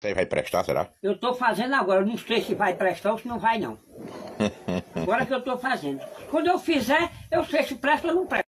Você vai prestar, será? Eu estou fazendo agora, eu não sei se vai prestar ou se não vai não. agora que eu estou fazendo. Quando eu fizer, eu sei se presta ou não presta.